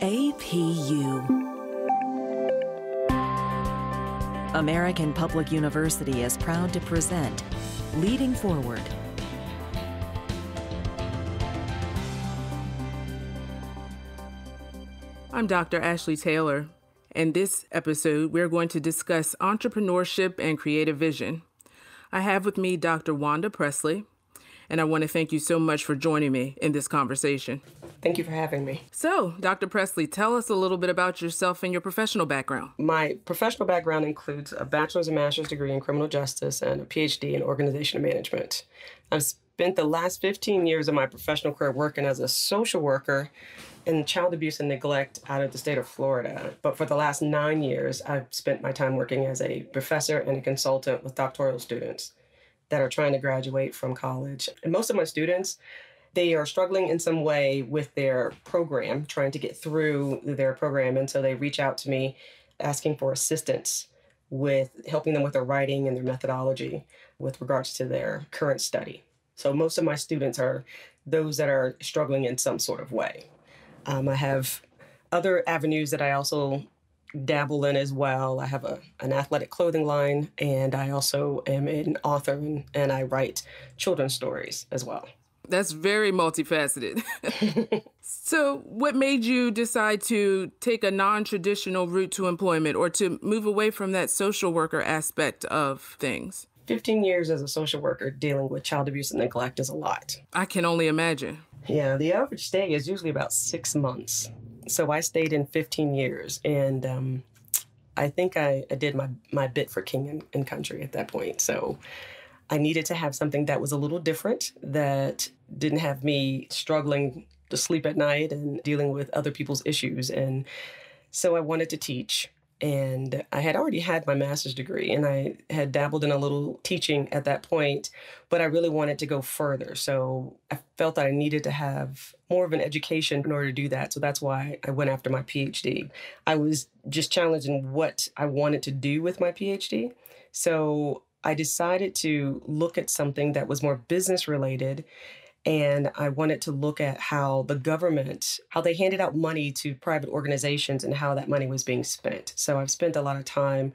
APU. American Public University is proud to present Leading Forward. I'm Dr. Ashley Taylor. In this episode, we're going to discuss entrepreneurship and creative vision. I have with me Dr. Wanda Presley, and I want to thank you so much for joining me in this conversation. Thank you for having me. So, Dr. Presley, tell us a little bit about yourself and your professional background. My professional background includes a bachelor's and master's degree in criminal justice and a PhD in organizational management. I've spent the last 15 years of my professional career working as a social worker in child abuse and neglect out of the state of Florida. But for the last nine years, I've spent my time working as a professor and a consultant with doctoral students that are trying to graduate from college. And most of my students, they are struggling in some way with their program, trying to get through their program. And so they reach out to me asking for assistance with helping them with their writing and their methodology with regards to their current study. So most of my students are those that are struggling in some sort of way. Um, I have other avenues that I also dabble in as well. I have a, an athletic clothing line, and I also am an author and, and I write children's stories as well. That's very multifaceted. so, what made you decide to take a non traditional route to employment or to move away from that social worker aspect of things? 15 years as a social worker dealing with child abuse and neglect is a lot. I can only imagine. Yeah, the average stay is usually about six months so I stayed in 15 years, and um, I think I, I, did my my bit for king and, and country at that point. So I needed to have something that was a little different, that didn't have me struggling to sleep at night and dealing with other people's issues. And so I wanted to teach and I had already had my master's degree and I had dabbled in a little teaching at that point, but I really wanted to go further. So I felt that I needed to have more of an education in order to do that. So that's why I went after my PhD. I was just challenged in what I wanted to do with my PhD. So I decided to look at something that was more business related and I wanted to look at how the government, how they handed out money to private organizations and how that money was being spent. So I've spent a lot of time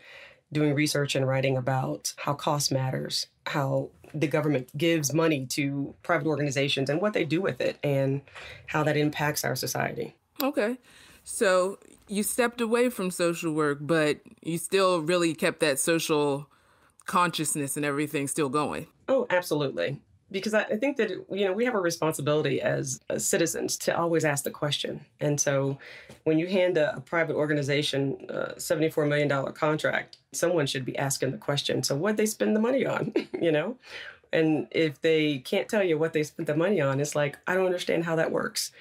doing research and writing about how cost matters, how the government gives money to private organizations and what they do with it, and how that impacts our society. Okay. So you stepped away from social work, but you still really kept that social consciousness and everything still going. Oh, absolutely because I, think that you know we have a responsibility as, as, citizens to always ask the question. And so, when you hand a, a private organization a seventy-four million dollar contract, someone should be asking the question. So, what they spend the money on? you know, and if they can't tell you what they spent the money on, it's like I don't understand how that works.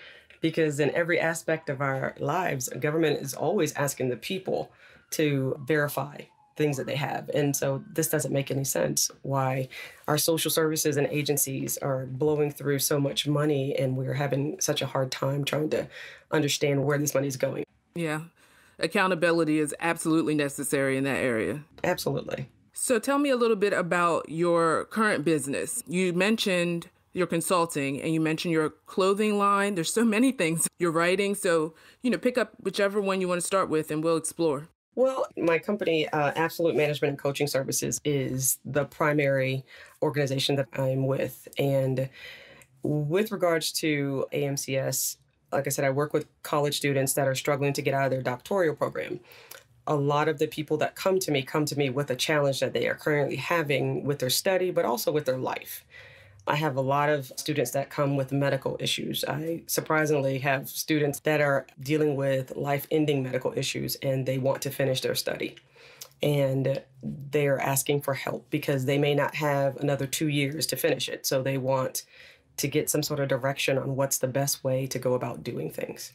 Because in every aspect of our lives, government is always asking the people to verify things that they have. And so this doesn't make any sense why our social services and agencies are blowing through so much money and we're having such a hard time trying to understand where this money is going. Yeah. Accountability is absolutely necessary in that area. Absolutely. So tell me a little bit about your current business. You mentioned your consulting and you mentioned your clothing line. There's so many things you're writing. So, you know, pick up whichever one you want to start with and we'll explore. Well, my company, uh, Absolute Management and Coaching Services, is the primary organization that I'm with. And with regards to AMCS, like I said, I work with college students that are struggling to get out of their doctoral program. A lot of the people that come to me come to me with a challenge that they are currently having with their study, but also with their life. I have a lot of students that come with medical issues. I surprisingly have students that are dealing with life ending medical issues and they want to finish their study. And they're asking for help because they may not have another two years to finish it. So they want to get some sort of direction on what's the best way to go about doing things.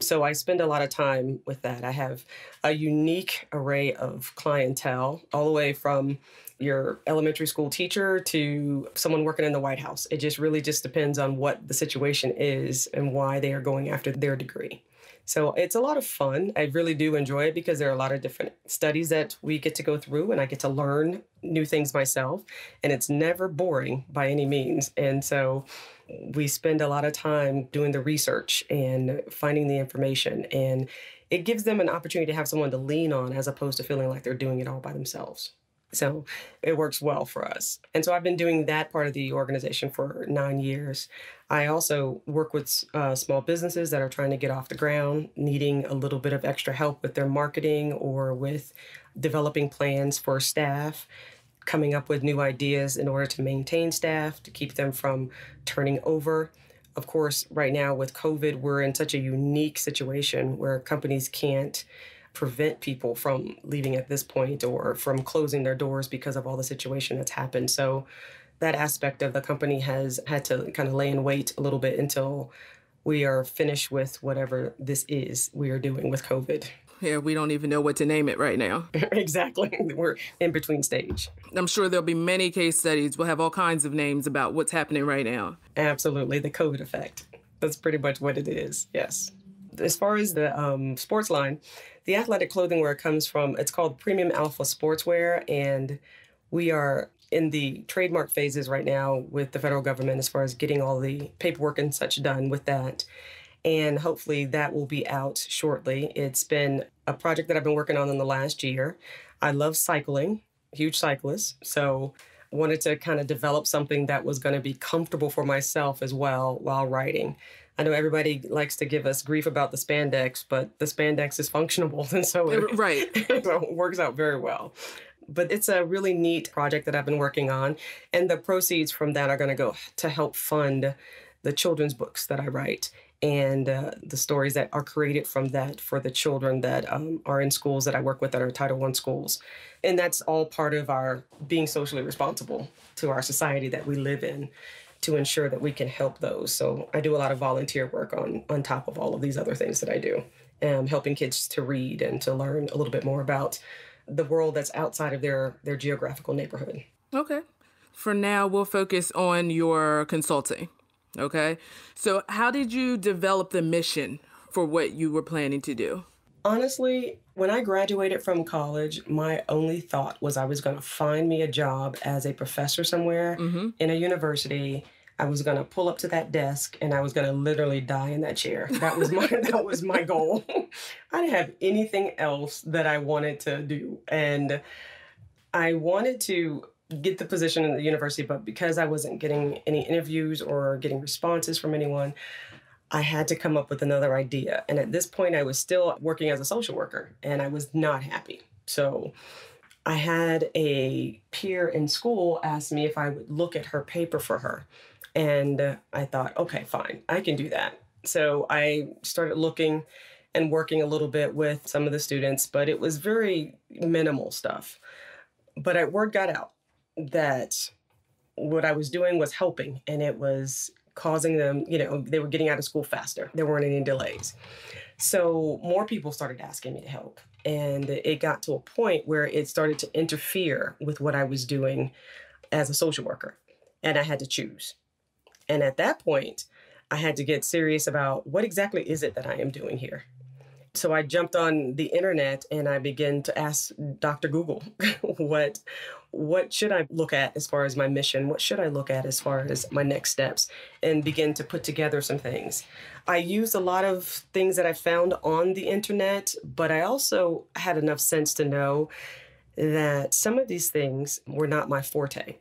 So I spend a lot of time with that. I have a unique array of clientele, all the way from your elementary school teacher to someone working in the White House. It just really just depends on what the situation is and why they are going after their degree. So it's a lot of fun. I really do enjoy it because there are a lot of different studies that we get to go through and I get to learn new things myself. And it's never boring by any means. And so we spend a lot of time doing the research and finding the information. And it gives them an opportunity to have someone to lean on as opposed to feeling like they're doing it all by themselves. So it works well for us. And so I've been doing that part of the organization for nine years. I also work with uh, small businesses that are trying to get off the ground, needing a little bit of extra help with their marketing or with developing plans for staff, coming up with new ideas in order to maintain staff, to keep them from turning over. Of course, right now with COVID, we're in such a unique situation where companies can't prevent people from leaving at this point or from closing their doors because of all the situation that's happened. So that aspect of the company has had to kind of lay in wait a little bit until we are finished with whatever this is we are doing with COVID. Yeah, we don't even know what to name it right now. exactly. We're in between stage. I'm sure there'll be many case studies. We'll have all kinds of names about what's happening right now. Absolutely. The COVID effect. That's pretty much what it is. Yes. As far as the um, sports line, the athletic clothing where it comes from, it's called Premium Alpha Sportswear, and we are in the trademark phases right now with the federal government as far as getting all the paperwork and such done with that. And hopefully that will be out shortly. It's been a project that I've been working on in the last year. I love cycling, huge cyclist. So I wanted to kind of develop something that was going to be comfortable for myself as well while riding. I know everybody likes to give us grief about the spandex, but the spandex is functional, and so it, right, so it works out very well. But it's a really neat project that I've been working on, and the proceeds from that are going to go to help fund the children's books that I write and uh, the stories that are created from that for the children that um, are in schools that I work with that are Title I schools. And that's all part of our being socially responsible to our society that we live in to ensure that we can help those. So I do a lot of volunteer work on on top of all of these other things that I do, um, helping kids to read and to learn a little bit more about the world that's outside of their their geographical neighborhood. Okay. For now, we'll focus on your consulting. Okay. So, how did you develop the mission for what you were planning to do? Honestly, when I graduated from college, my only thought was I was going to find me a job as a professor somewhere mm-hmm. in a university. I was going to pull up to that desk and I was going to literally die in that chair. That was my that was my goal. I didn't have anything else that I wanted to do and I wanted to get the position in the university but because I wasn't getting any interviews or getting responses from anyone, I had to come up with another idea. And at this point, I was still working as a social worker and I was not happy. So I had a peer in school ask me if I would look at her paper for her. And I thought, okay, fine, I can do that. So I started looking and working a little bit with some of the students, but it was very minimal stuff. But word got out that what I was doing was helping and it was causing them, you know, they were getting out of school faster. There weren't any delays. So more people started asking me to help. And it got to a point where it started to interfere with what I was doing as a social worker. And I had to choose. And at that point, I had to get serious about what exactly is it that I am doing here? So I jumped on the internet and I began to ask Dr. Google what what should I look at as far as my mission? What should I look at as far as my next steps? And begin to put together some things. I used a lot of things that I found on the internet, but I also had enough sense to know that some of these things were not my forte.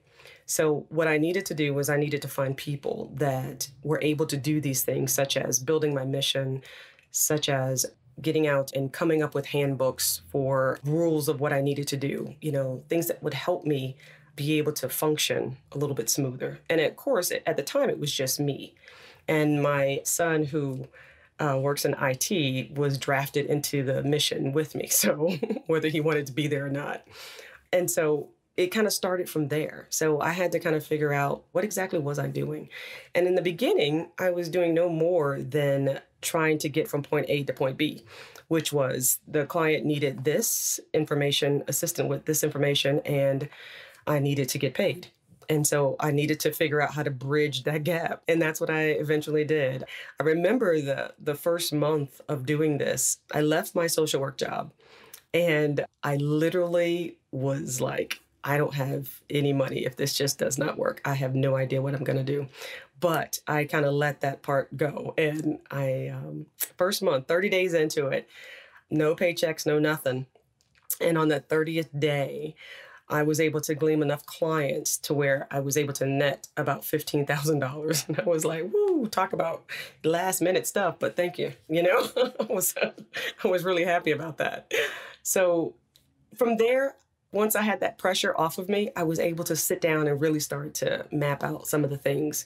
So, what I needed to do was I needed to find people that were able to do these things, such as building my mission, such as getting out and coming up with handbooks for rules of what I needed to do, you know, things that would help me be able to function a little bit smoother. And of course, at the time, it was just me. And my son, who uh, works in IT, was drafted into the mission with me. So, whether he wanted to be there or not. And so it kind of started from there. So I had to kind of figure out what exactly was I doing. And in the beginning, I was doing no more than trying to get from point A to point B, which was the client needed this information, assistant with this information, and I needed to get paid. And so I needed to figure out how to bridge that gap. And that's what I eventually did. I remember the the first month of doing this, I left my social work job and I literally was like, I don't have any money if this just does not work. I have no idea what I'm going to do. But I kind of let that part go. And I, um, first month, 30 days into it, no paychecks, no nothing. And on the 30th day, I was able to glean enough clients to where I was able to net about $15,000. And I was like, woo, talk about last minute stuff, but thank you. You know, I, was, I was really happy about that. So from there, once I had that pressure off of me, I was able to sit down and really start to map out some of the things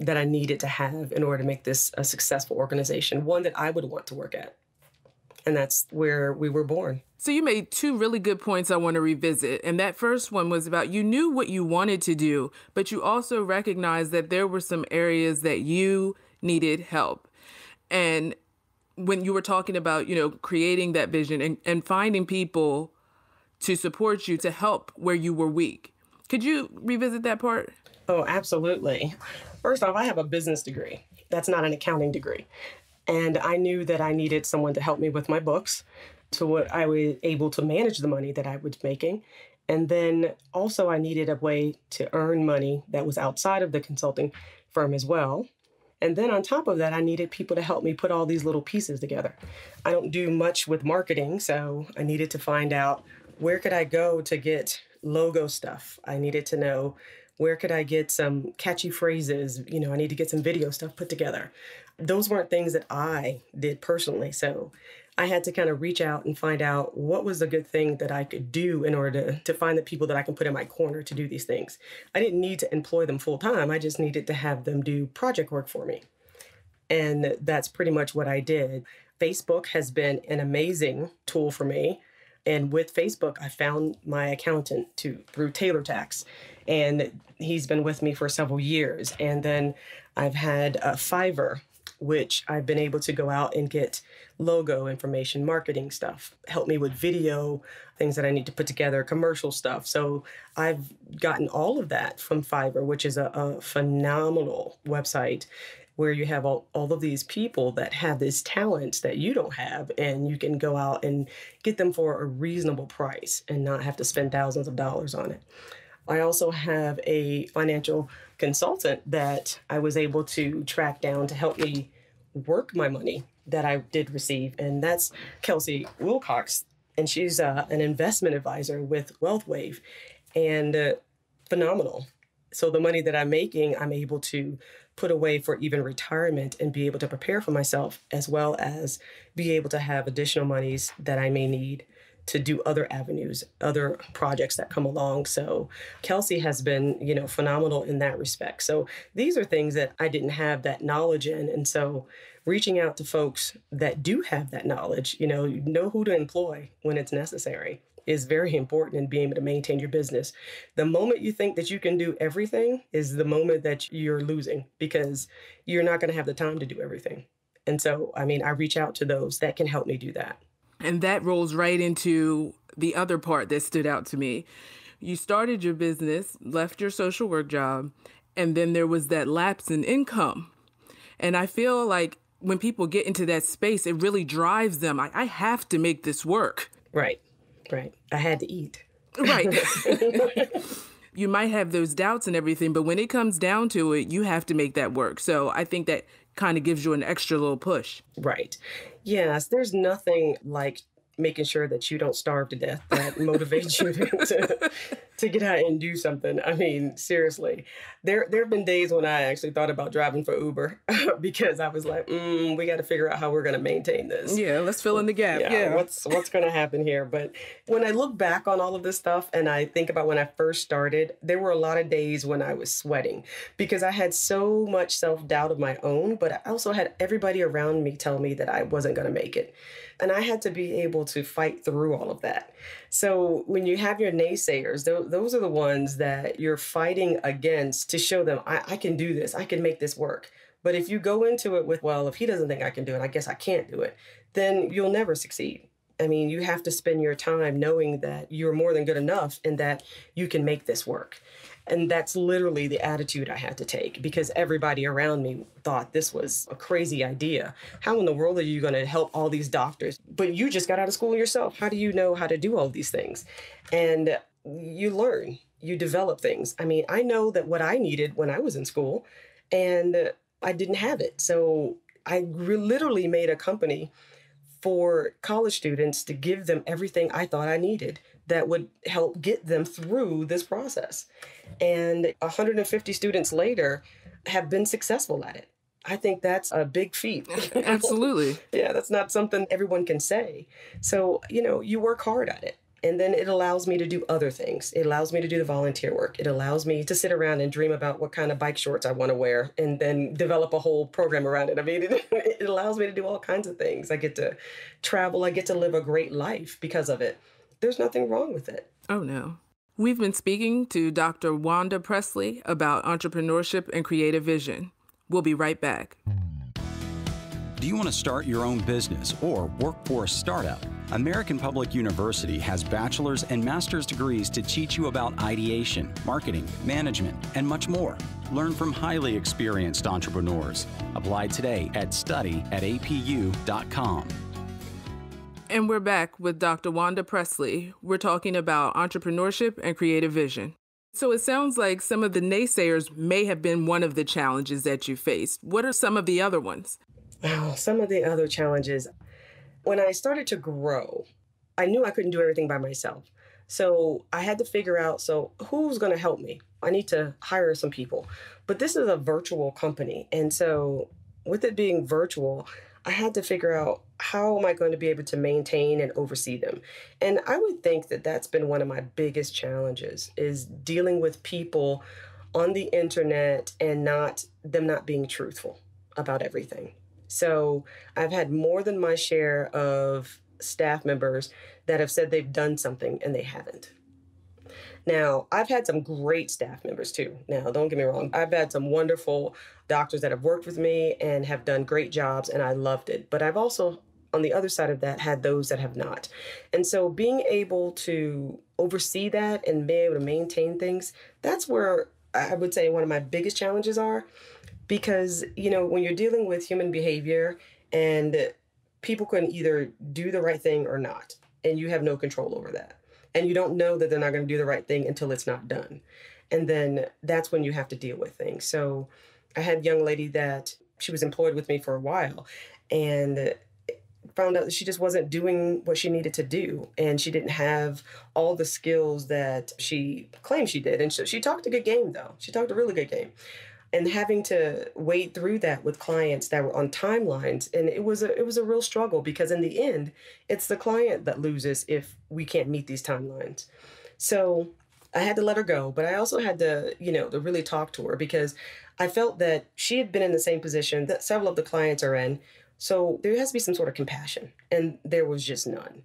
that I needed to have in order to make this a successful organization, one that I would want to work at. And that's where we were born. So you made two really good points I want to revisit. And that first one was about you knew what you wanted to do, but you also recognized that there were some areas that you needed help. And when you were talking about, you know, creating that vision and, and finding people to support you to help where you were weak. Could you revisit that part? Oh, absolutely. First off, I have a business degree. That's not an accounting degree. And I knew that I needed someone to help me with my books to what I was able to manage the money that I was making. And then also, I needed a way to earn money that was outside of the consulting firm as well. And then on top of that, I needed people to help me put all these little pieces together. I don't do much with marketing, so I needed to find out where could I go to get logo stuff? I needed to know where could I get some catchy phrases? You know, I need to get some video stuff put together. Those weren't things that I did personally. So I had to kind of reach out and find out what was a good thing that I could do in order to, to find the people that I can put in my corner to do these things. I didn't need to employ them full time, I just needed to have them do project work for me. And that's pretty much what I did. Facebook has been an amazing tool for me. And with Facebook, I found my accountant to through Taylor Tax, and he's been with me for several years. And then I've had a Fiverr, which I've been able to go out and get logo information, marketing stuff, help me with video, things that I need to put together, commercial stuff. So I've gotten all of that from Fiverr, which is a, a phenomenal website where you have all, all of these people that have this talent that you don't have and you can go out and get them for a reasonable price and not have to spend thousands of dollars on it. I also have a financial consultant that i was able to track down to help me work my money that i did receive and that's kelsey wilcox and she's uh, an investment advisor with wealthwave and uh, phenomenal. So the money that i'm making i'm able to put away for even retirement and be able to prepare for myself as well as be able to have additional monies that I may need to do other avenues, other projects that come along. So Kelsey has been, you know, phenomenal in that respect. So these are things that I didn't have that knowledge in. And so reaching out to folks that do have that knowledge, you know, know who to employ when it's necessary is very important in being able to maintain your business. The moment you think that you can do everything is the moment that you're losing because you're not going to have the time to do everything. And so, I mean, I reach out to those that can help me do that. And that rolls right into the other part that stood out to me. You started your business, left your social work job, and then there was that lapse in income. And I feel like when people get into that space, it really drives them. I, I have to make this work. Right. Right. I had to eat. Right. you might have those doubts and everything, but when it comes down to it, you have to make that work. So I think that kind of gives you an extra little push. Right. Yes, there's nothing like making sure that you don't starve to death that motivates you to, to get out and do something. I mean, seriously, there there have been days when I actually thought about driving for Uber because I was like, mm, we got to figure out how we're going to maintain this. Yeah, let's fill in the gap. Yeah, yeah. what's what's going to happen here? But when I look back on all of this stuff and I think about when I first started, there were a lot of days when I was sweating because I had so much self doubt of my own, but I also had everybody around me tell me that I wasn't going to make it. And I had to be able to fight through all of that. So when you have your naysayers, those are the ones that you're fighting against to show them, I, I can do this, I can make this work. But if you go into it with, well, if he doesn't think I can do it, I guess I can't do it, then you'll never succeed. I mean, you have to spend your time knowing that you're more than good enough and that you can make this work. And that's literally the attitude I had to take because everybody around me thought this was a crazy idea. How in the world are you going to help all these doctors? But you just got out of school yourself. How do you know how to do all these things? And you learn, you develop things. I mean, I know that what I needed when I was in school, and I didn't have it. So I literally made a company for college students to give them everything I thought I needed that would help get them through this process. And 150 students later have been successful at it. I think that's a big feat. Absolutely. yeah, that's not something everyone can say. So, you know, you work hard at it. And then it allows me to do other things. It allows me to do the volunteer work. It allows me to sit around and dream about what kind of bike shorts I want to wear and then develop a whole program around it. I mean, it, it allows me to do all kinds of things. I get to travel, I get to live a great life because of it. There's nothing wrong with it. Oh, no. We've been speaking to Dr. Wanda Presley about entrepreneurship and creative vision. We'll be right back. Do you want to start your own business or work for a startup? American Public University has bachelor's and master's degrees to teach you about ideation, marketing, management, and much more. Learn from highly experienced entrepreneurs. Apply today at study at apu.com. And we're back with Dr. Wanda Presley. We're talking about entrepreneurship and creative vision. So it sounds like some of the naysayers may have been one of the challenges that you faced. What are some of the other ones? Oh, some of the other challenges. When I started to grow, I knew I couldn't do everything by myself. So I had to figure out so who's going to help me? I need to hire some people. But this is a virtual company. And so with it being virtual, I had to figure out how am I going to be able to maintain and oversee them. And I would think that that's been one of my biggest challenges is dealing with people on the internet and not them not being truthful about everything. So I've had more than my share of staff members that have said they've done something and they haven't. Now, I've had some great staff members too. Now, don't get me wrong, I've had some wonderful doctors that have worked with me and have done great jobs, and I loved it. But I've also, on the other side of that, had those that have not. And so being able to oversee that and be able to maintain things, that's where I would say one of my biggest challenges are because you know when you're dealing with human behavior and people can either do the right thing or not and you have no control over that. And you don't know that they're not going to do the right thing until it's not done. And then that's when you have to deal with things. So i had a young lady that she was employed with me for a while and found out that she just wasn't doing what she needed to do. And she didn't have all the skills that she claimed she did. And so she talked a good game though. She talked a really good game and having to wade through that with clients that were on timelines and it was a it was a real struggle because in the end it's the client that loses if we can't meet these timelines. So i had to let her go but i also had to you know to really talk to her because i felt that she had been in the same position that several of the clients are in. So there has to be some sort of compassion and there was just none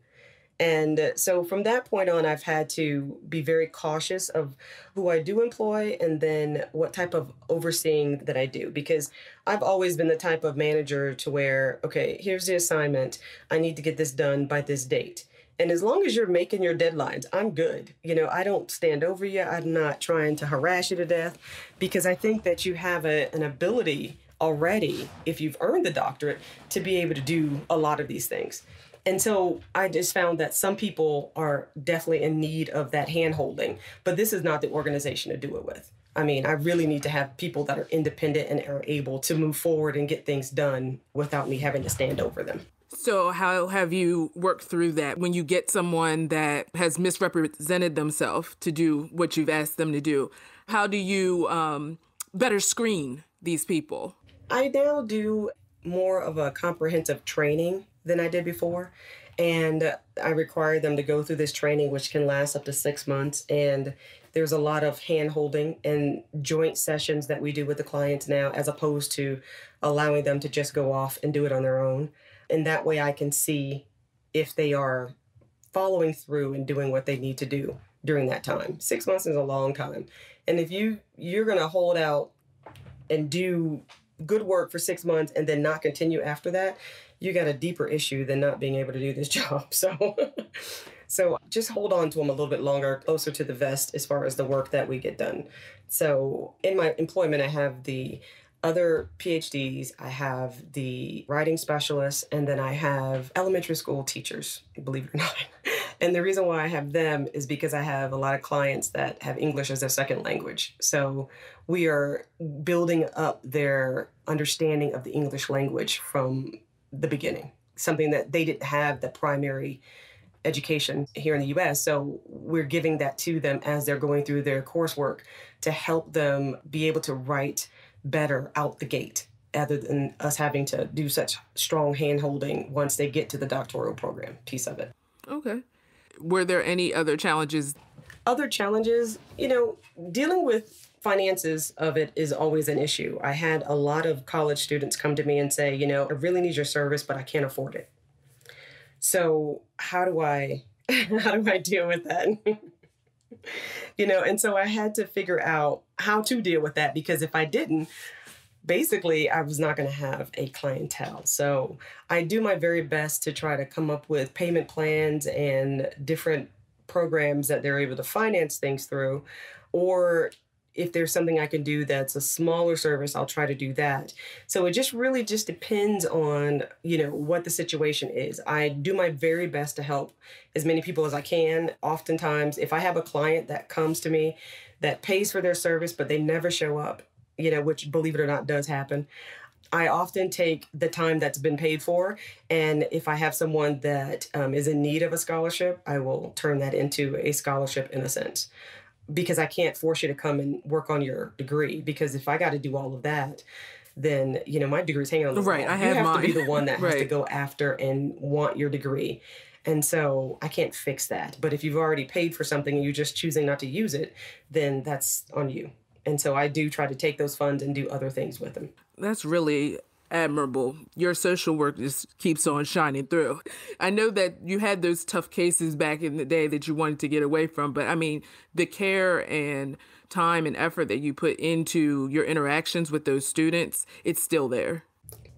and so from that point on, I've had to be very cautious of who I do employ and then what type of overseeing that I do. Because I've always been the type of manager to where, okay, here's the assignment. I need to get this done by this date. And as long as you're making your deadlines, I'm good. You know, I don't stand over you. I'm not trying to harass you to death because I think that you have a, an ability already, if you've earned the doctorate, to be able to do a lot of these things. And so I just found that some people are definitely in need of that hand holding, but this is not the organization to do it with. I mean, I really need to have people that are independent and are able to move forward and get things done without me having to stand over them. So, how have you worked through that when you get someone that has misrepresented themselves to do what you've asked them to do? How do you um, better screen these people? I now do more of a comprehensive training than I did before. And I require them to go through this training, which can last up to six months. And there's a lot of hand holding and joint sessions that we do with the clients now, as opposed to allowing them to just go off and do it on their own. And that way I can see if they are following through and doing what they need to do during that time. Six months is a long time. And if you you're gonna hold out and do good work for six months and then not continue after that, you got a deeper issue than not being able to do this job. So, So just hold on to them a little bit longer, closer to the vest as far as the work that we get done. So in my employment, I have the other PhDs, I have the writing specialists, and then I have elementary school teachers, believe it or not. and the reason why I have them is because I have a lot of clients that have English as their second language. So we are building up their understanding of the English language from the beginning, something that they didn't have the primary education here in the US. So we're giving that to them as they're going through their coursework to help them be able to write better out the gate other than us having to do such strong hand holding once they get to the doctoral program piece of it. Okay. Were there any other challenges? Other challenges, you know, dealing with finances of it is always an issue. I had a lot of college students come to me and say, you know, I really need your service, but I can't afford it. So, how do I how do I deal with that? you know, and so I had to figure out how to deal with that because if I didn't, basically I was not going to have a clientele. So I do my very best to try to come up with payment plans and different programs that they're able to finance things through or if there's something I can do that's a smaller service, I'll try to do that. So it just really just depends on, you know, what the situation is. I do my very best to help as many people as I can. Oftentimes, if I have a client that comes to me that pays for their service but they never show up, you know, which believe it or not does happen. I often take the time that's been paid for, and if I have someone that um, is in need of a scholarship, I will turn that into a scholarship in a sense because I can't force you to come and work on your degree. Because if I got to do all of that, then you know my degree's hanging on the right. wall. I have, you have mine. to be the one that right. has to go after and want your degree. And so I can't fix that. But if you've already paid for something and you're just choosing not to use it, then that's on you. And so I do try to take those funds and do other things with them. That's really admirable. Your social work just keeps on shining through. I know that you had those tough cases back in the day that you wanted to get away from, but I mean, the care and time and effort that you put into your interactions with those students, it's still there.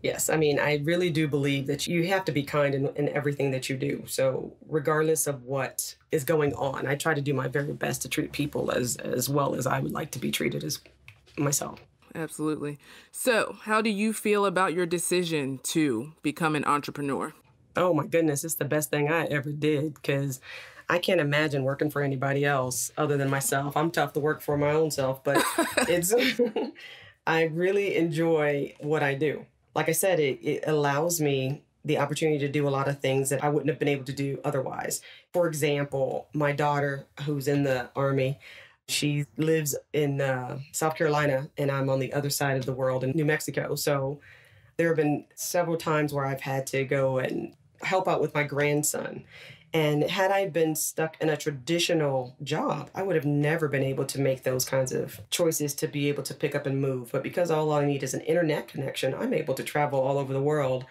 Yes, I mean, I really do believe that you have to be kind in, in everything that you do. So, regardless of what is going on, I try to do my very best to treat people as as well as I would like to be treated as myself. Absolutely. So, how do you feel about your decision to become an entrepreneur? Oh my goodness, it's the best thing I ever did because I can't imagine working for anybody else other than myself. I'm tough to work for my own self, but it's I really enjoy what I do. Like I said, it, it allows me the opportunity to do a lot of things that I wouldn't have been able to do otherwise. For example, my daughter, who's in the Army, she lives in uh, South Carolina, and I'm on the other side of the world in New Mexico. So there have been several times where I've had to go and help out with my grandson. And had I been stuck in a traditional job, I would have never been able to make those kinds of choices to be able to pick up and move. But because all I need is an internet connection, I'm able to travel all over the world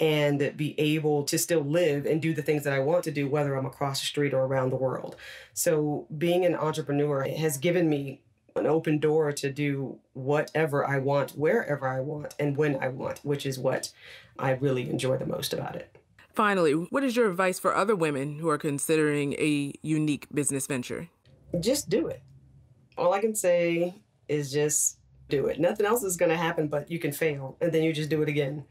and be able to still live and do the things that I want to do, whether I'm across the street or around the world. So, being an entrepreneur has given me an open door to do whatever I want, wherever I want, and when I want, which is what I really enjoy the most about it. Finally, what is your advice for other women who are considering a unique business venture? Just do it. All I can say is just do it. Nothing else is going to happen, but you can fail, and then you just do it again.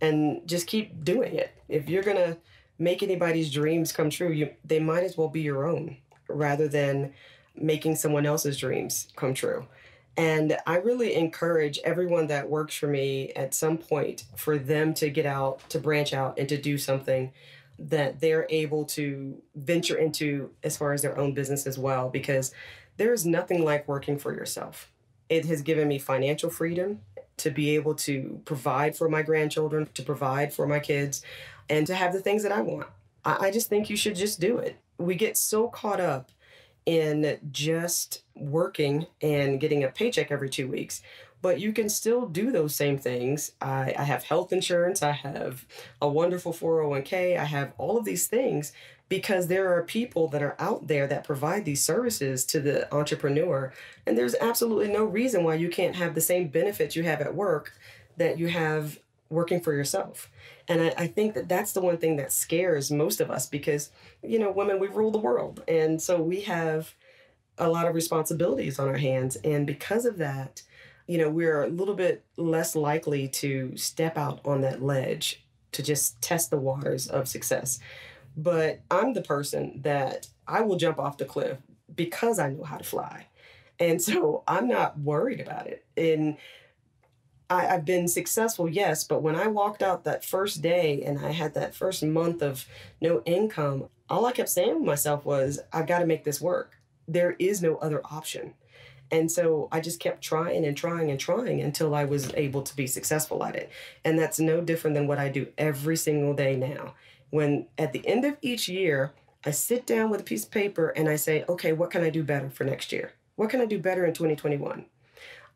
And just keep doing it. If you're going to make anybody's dreams come true, you, they might as well be your own rather than making someone else's dreams come true. And I really encourage everyone that works for me at some point for them to get out, to branch out, and to do something that they're able to venture into as far as their own business as well, because there's nothing like working for yourself. It has given me financial freedom to be able to provide for my grandchildren, to provide for my kids, and to have the things that I want. I just think you should just do it. We get so caught up in just working and getting a paycheck every two weeks. But you can still do those same things. I, I have health insurance, I have a wonderful 401k, I have all of these things because there are people that are out there that provide these services to the entrepreneur. And there's absolutely no reason why you can't have the same benefits you have at work that you have working for yourself. And I, I, think that that's the one thing that scares most of us because, you know, women, we rule the world. And so we have a lot of responsibilities on our hands. And because of that, you know, we're a little bit less likely to step out on that ledge to just test the waters of success. But I'm the person that I will jump off the cliff because I know how to fly. And so I'm not worried about it. And I, have been successful, yes, but when I walked out that first day and I had that first month of no income, all I kept saying to myself was, I've got to make this work. There is no other option. And so I just kept trying and trying and trying until I was able to be successful at it. And that's no different than what I do every single day now. When at the end of each year, I sit down with a piece of paper and I say, okay, what can I do better for next year? What can I do better in 2021?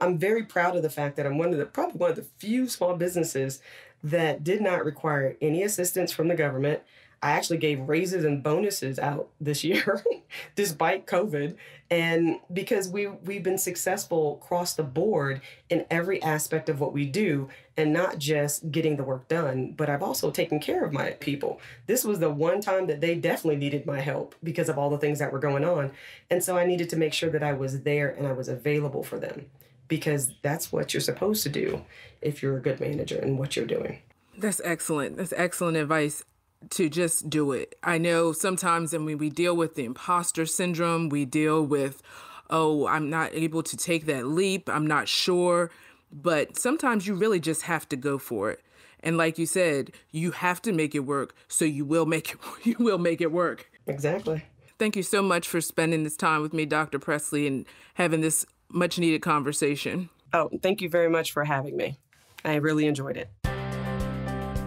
I'm very proud of the fact that I'm one of the probably one of the few small businesses that did not require any assistance from the government. I actually gave raises and bonuses out this year despite COVID and because we we've been successful across the board in every aspect of what we do and not just getting the work done but I've also taken care of my people. This was the one time that they definitely needed my help because of all the things that were going on and so I needed to make sure that I was there and I was available for them because that's what you're supposed to do if you're a good manager and what you're doing. That's excellent. That's excellent advice to just do it. I know sometimes and when we deal with the imposter syndrome, we deal with, oh, I'm not able to take that leap, I'm not sure. But sometimes you really just have to go for it. And like you said, you have to make it work, so you will make it you will make it work. Exactly. Thank you so much for spending this time with me, Dr. Presley, and having this much needed conversation. Oh, thank you very much for having me. I really enjoyed it.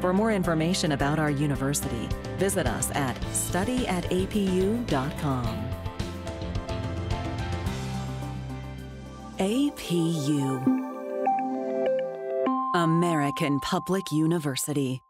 For more information about our university, visit us at studyatapu.com. APU American Public University.